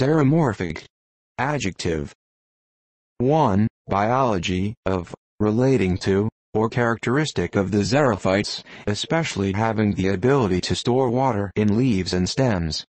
Xeromorphic. Adjective. 1. Biology, of, relating to, or characteristic of the xerophytes, especially having the ability to store water in leaves and stems.